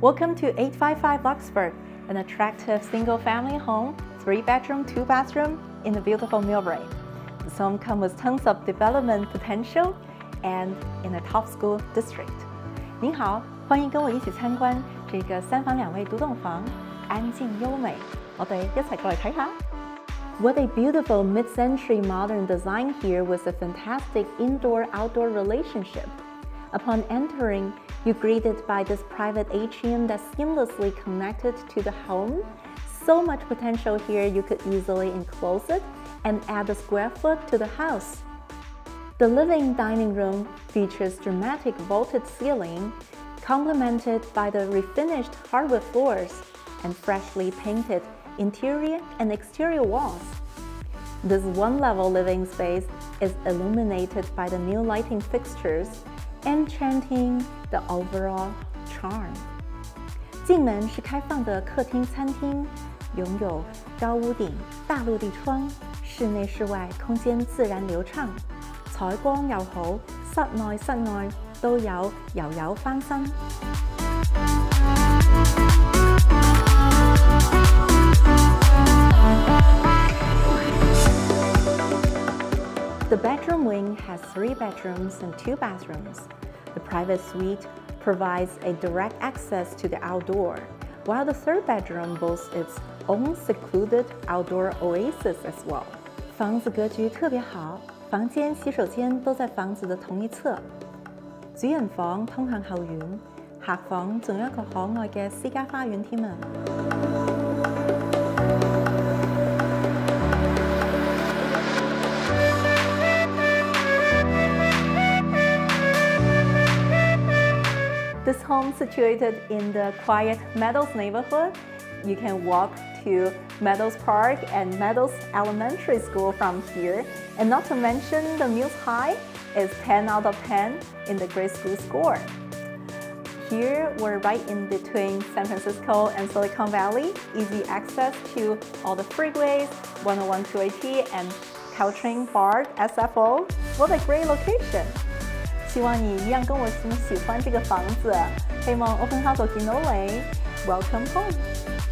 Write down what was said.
Welcome to 855 Larkspur, an attractive single-family home, three-bedroom, two-bathroom in the beautiful Millbrae. The home comes with tons of development potential and in a top school district. 您好，欢迎跟我一起参观这个三房两卫独栋房，安静优美。我哋一齊過嚟睇下。What a beautiful mid-century modern design here with a fantastic indoor-outdoor relationship. Upon entering, you're greeted by this private atrium that's seamlessly connected to the home. So much potential here, you could easily enclose it and add a square foot to the house. The living dining room features dramatic vaulted ceiling, complemented by the refinished hardwood floors and freshly painted interior and exterior walls. This one-level living space is illuminated by the new lighting fixtures enchanting the overall charm. 进门是开放的客厅餐厅，拥有高屋顶、大落地窗，室内室外空间自然流畅，采光又好，室内室外都有油油翻新。 bedroom wing has three bedrooms and two bathrooms. The private suite provides a direct access to the outdoor, while the third bedroom boasts its own secluded outdoor oasis as well. 房子格局特别好，房间、洗手间都在房子的同一侧。主人房通向后院，客房仲有一个可爱嘅私家花园添啊 Home situated in the quiet Meadows neighborhood. You can walk to Meadows Park and Meadows Elementary School from here. And not to mention the Mills High is 10 out of 10 in the grade school score. Here, we're right in between San Francisco and Silicon Valley. Easy access to all the freeways, 101 280 and Caltrain BART SFO. What a great location! 希望你一样跟我这么喜欢这个房子，希望 Open House 見到你，Welcome home。